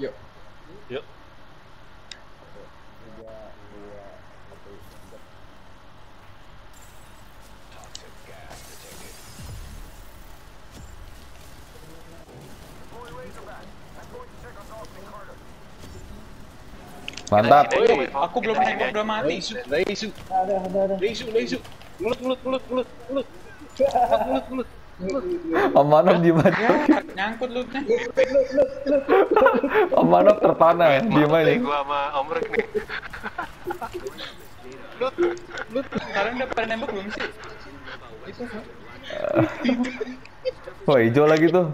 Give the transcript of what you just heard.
Yuk. Yuk. Mantap. Woi, Aku belum nembak belum mati. Laisu, laisu. Laisu, laisu. Mulut, mulut, mulut, mulut, mulut. Mulut, mulut, mulut. Om Manov diem aja. Ya, nyangkut lootnya. Om Manov terpana ya, diem aja. Gua sama Om Rek nih. Kalian udah pada nembak belum sih? Itu. Wah hijau lagi tuh.